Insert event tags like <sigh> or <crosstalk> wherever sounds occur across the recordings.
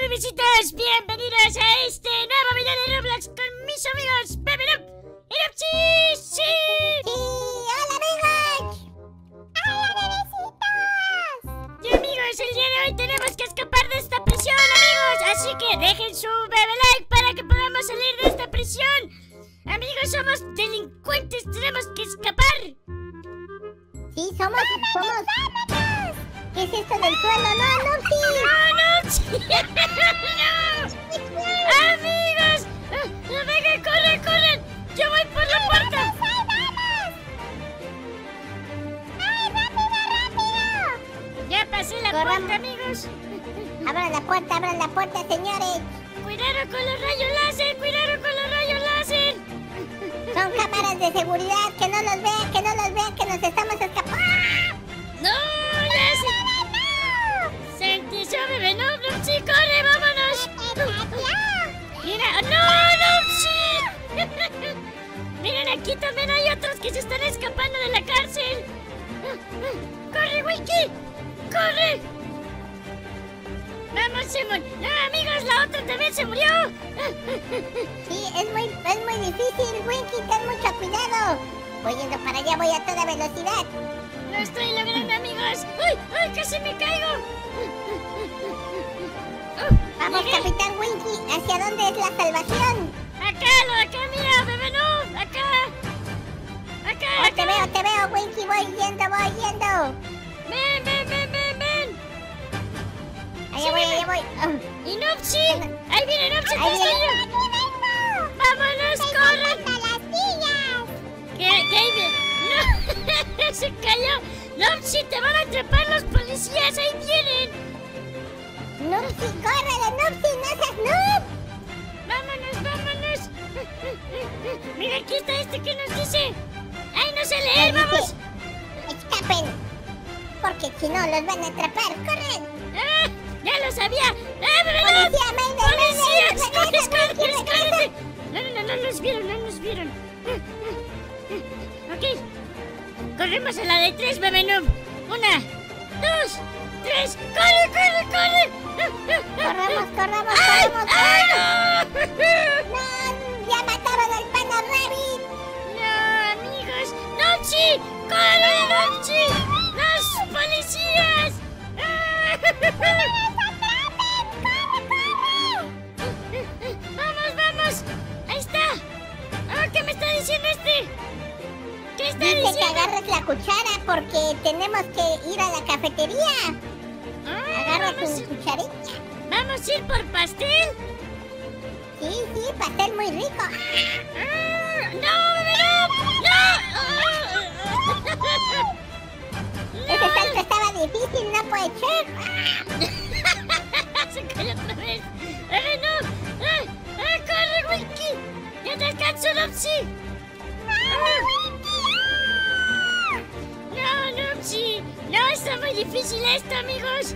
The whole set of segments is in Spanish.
bebecitos, bienvenidos a este nuevo video de Roblox con mis amigos Bebe y Nupsi. ¡Sí! ¡Sí! ¡Hola, amigos! ¡Hola, bebecitos! Y amigos, el día de hoy tenemos que escapar de esta prisión, amigos. Así que dejen su bebé like para que podamos salir de esta prisión. Amigos, somos delincuentes, tenemos que escapar. Sí, somos... somos... ¿Qué es esto del suelo? ¡No, no, sí! ¡No, no! ¡Amigos! ¡Ah, ¡Venga, corre, corre! ¡Yo voy por la puerta! ¡Ay, rápido, rápido! Ya pasé la Corramos. puerta, amigos. Abran la puerta, abran la puerta, señores. Cuidado con los rayos láser, cuidado con los rayos láser. Son cámaras de seguridad, que no los vean, que no los vean, que nos estamos aquí también hay otros que se están escapando de la cárcel. ¡Corre, Wiki! ¡Corre! ¡Vamos, Simon! ¡No, amigos, la otra también se murió! Sí, es muy, es muy difícil, Winky, ten mucho cuidado. Voy yendo para allá, voy a toda velocidad. ¡Lo estoy logrando, amigos! ¡Ay, ay, casi me caigo! Vamos, Llegué. Capitán Winky, ¿hacia dónde es la salvación? ¡Acá, lo de acá, mira, bebé, no! ¡Acá! ¡Acá, Oh, te veo, te veo, Winky, voy yendo, voy yendo. ¡Ven, ven, ven, ven, ven! Allá voy, allá voy. Oh, ¡Y Nupsi! ¡Ahí viene Nupsi! Ahí ¡Aquí estoy viene. yo! ¡Vámonos, corre! las sillas! ¿Qué, qué bien? ¡No! <laughs> ¡Se cayó! ¡Nupsi, te van a atrapar los policías! ¡Ahí vienen! Nupsi, córrele, Nupsi, no seas noob. ¡Vámonos, vámonos! Mira, aquí está este que nos dice... ¡Ay, no sé leer! ¡Vamos! Escapen, porque si no los van a atrapar. ¡Corren! ¡Ah! ¡Ya lo sabía! ¡Ah! ¡Policía, ¡Policía! Regresa. No, no, no, no nos vieron, no nos vieron. Ok. Corremos a la de tres, bebé noob. Una, dos, tres. ¡Corre, corre, corre! Corramos, corramos, ¡Ay! corramos, ¡Nopsi! ¡Corre, Nopsi! ¡Los policías! ¡Vamos, vamos! ¡Ahí está! Ah, ¿Qué me está diciendo este? ¿Qué está Dice que agarres la cuchara porque tenemos que ir a la cafetería. Ah, Agarra vamos, tu cucharita. ¿Vamos a ir por pastel? Sí, sí, pastel muy rico. Ah, ¡No, bebé, no! ¡No! <laughs> Ese salto estaba difícil, no puede ser. <laughs> ¡Se cayó otra vez! ¡Eh, no! ¡Ah! ¡Ah, corre, Wiki! ¡Ya te alcanzo, Nopsi! ¡No, Nopsi! ¡No, está muy difícil esto, amigos!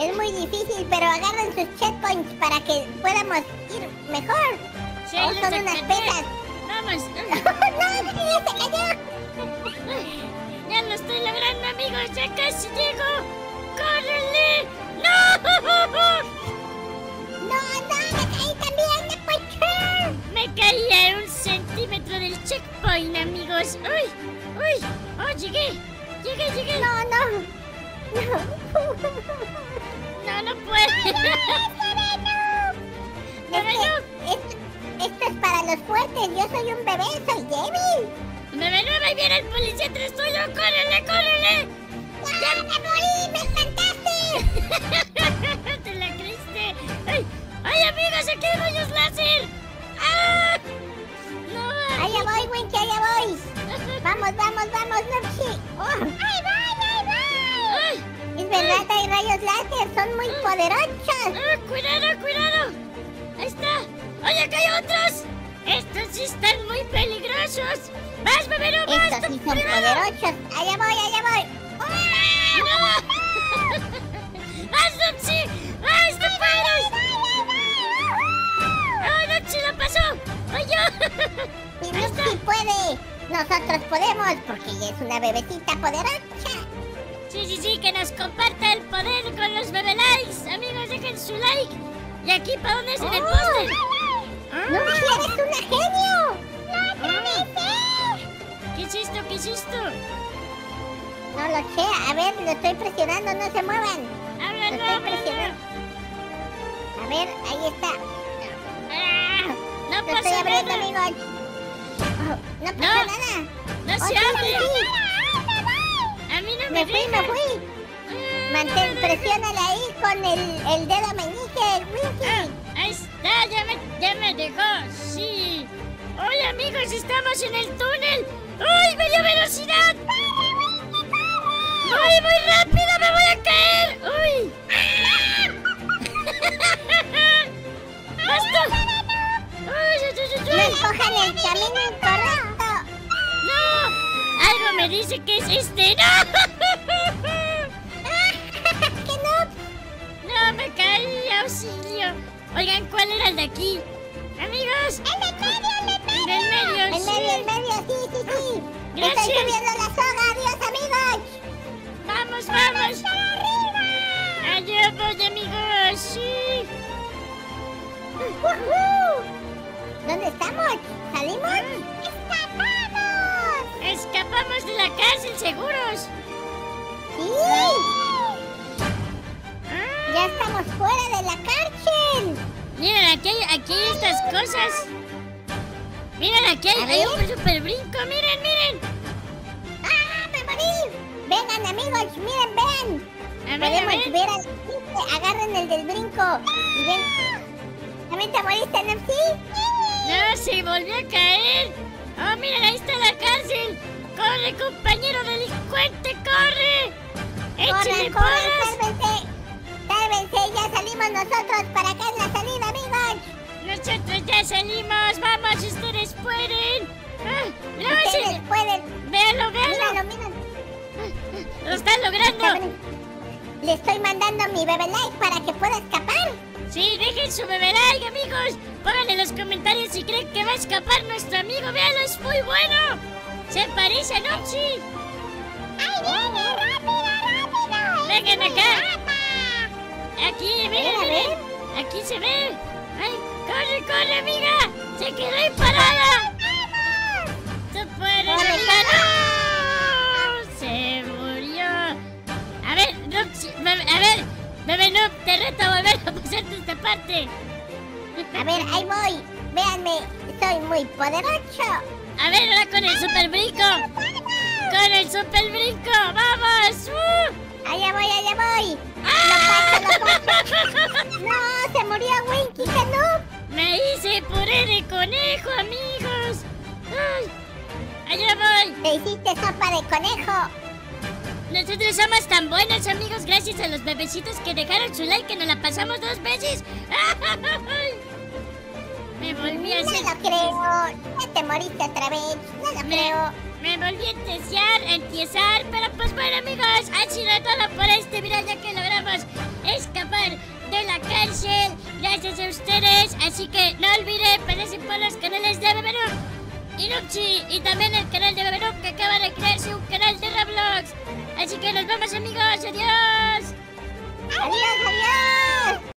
Es muy difícil, pero agarren sus checkpoints para que podamos ir mejor. Sí, los son unas pesas. ¡Vamos! <laughs> ¡No! ¡Ya se cayó! <laughs> ¡Ya lo estoy logrando, amigos! ¡Ya casi llego! ¡Córrele! ¡No! <laughs> ¡No, no! ¡Me caí también! ¡No puede ser! Me caí a un centímetro del checkpoint, amigos. ¡Uy! ¡Uy! ¡Oh, llegué! ¡Llegué, llegué! ¡No, no! <laughs> ¡No! ¡No, no puedo! ¡Bebé, no! Esto, esto es para los fuertes. Yo soy un bebé, soy débil. ¡Ahí viene el policía tras tuyo! ¡Córrele, córrele! ¡Ya me morí! ¡Me espantaste! <laughs> ¡Te la creíste! ¡Ay! ¡Ay, amigos! ¡Aquí hay rayos láser! ¡Ah! ¡No! Allá voy, Winky, allá voy. Vamos, vamos, vamos, Nupsi. Oh, ¡Ahí voy, ahí voy! Es verdad, hay rayos láser, son muy poderosos. ¡Ah, ¡Cuidado, cuidado! ¡Ahí está! ¡Oye, acá hay otros! ¡Estos sí están muy peligrosos! ¡Vas, bebé, no! ¡Vas! Estos sí son poderosos. Allá voy, allá voy. ¡No! ¡Vas, Nopsi! ¡Vas, no puedes! ¡Ah, Nopsi la pasó! ¡Ay, yo! Está. Nupsi puede, nosotros podemos, porque ella es una bebecita poderosa. Sí, sí, sí, que nos comparta el poder con los bebé likes. Amigos, dejen su like ¿Y aquí para dónde es en el Oh. poste? ¡No, Ah, eres una genio! Esto? ¿Qué es esto? No lo sé, a ver, lo estoy presionando, no se muevan. Háblalo, Lo estoy háblalo. presionando. A ver, ahí está. Ah, no Lo estoy pasa abriendo, nada. amigos. Oh, no pasa No. nada. No se abre. A mí no me Me fui, me fui. Ah, Mantén, presiónala ahí con el, el dedo meñique, el Ah, Winky. ahí está, ya me, ya me dejó, sí. Hola amigos, estamos en el túnel. ¡Uy, me dio velocidad! ¡Voy muy rápido, me voy a caer! ¡Uy! <laughs> ¡Basta! ¡Uy, uy, uy, uy, No uy! escojan el camino incorrecto. ¡No! Algo me dice que es este. ¡No! <laughs> ¡Que no! ¡No, me caí! ¡Auxilio! Oigan, ¿cuál era el de aquí? Amigos, ¡El de del medio, El sí. medio, el medio, sí, sí, sí. Gracias. Estoy subiendo la soga, adiós, amigos. ¡Vamos, vamos! ¡Para arriba! ¡Allá voy, amigos! ¡Sí! ¿Dónde estamos? ¿Salimos? ¡Escapamos! ¡Escapamos de la cárcel, seguros! ¡Sí! Ah, ¡Ya estamos fuera de la cárcel! Miren, aquí hay, aquí hay estas cosas. Miren, aquí hay, un super brinco. Miren, miren. ¡Ah, me morí! Vengan, amigos, miren, vean. A ver, Podemos al. Agarren el del brinco. Y ven. ¿También te moriste, Nupsi? No, se volvió a caer. Oh, miren, ahí está la cárcel. ¡Corre, compañero delincuente, corre! ¡Échale ¡Corran, corran, porras! sálvense! ¡Sálvense! ¡Ya salimos nosotros! ¡Para acá es la salida, amigos! Nosotros ya salimos. ¡Vamos, ustedes pueden! Ah, ¡No, Ustedes pueden. ¡Véanlo, véanlo! Míralo, míralo. ¡Lo están logrando! Le estoy mandando mi bebé like para que pueda escapar. Sí, dejen su bebé like, amigos. Pónganle en los comentarios si creen que va a escapar nuestro amigo. Véanlo, es muy bueno. Se parece a Nopsi. ¡Ahí viene! ¡Rápido, rápido! Vengan ¡Es muy acá. rata! Aquí, miren, miren. Aquí se ve. ¡Ay, corre, corre, amiga! ¡Se quedó ahí parada! A ver, ahí voy. Véanme, soy muy poderoso. A ver, ahora con el super brinco. Con el super brinco. ¡Vamos! ¡Uh! Allá voy, allá voy. ¡Ah! Lo paso, lo paso. No, se murió Winky, no. Me hice puré de conejo, amigos. ¡Ay! Allá voy. Te hiciste sopa de conejo. Nosotros somos tan buenos, amigos, gracias a los bebecitos que dejaron su like, que nos la pasamos dos veces. <laughs> Me volví a No hacer... lo creo. Ya te moriste otra vez. No lo Me, creo. me volví a entesear, a entiesar, pero pues bueno amigos, ha sido todo por este video ya que logramos escapar de la cárcel gracias a ustedes, así que no olviden pedirse por los canales de Beberú y Nupsi y también el canal de Beberú que acaba de crearse un canal de Roblox. Así que nos vemos amigos, adiós. Adiós, adiós.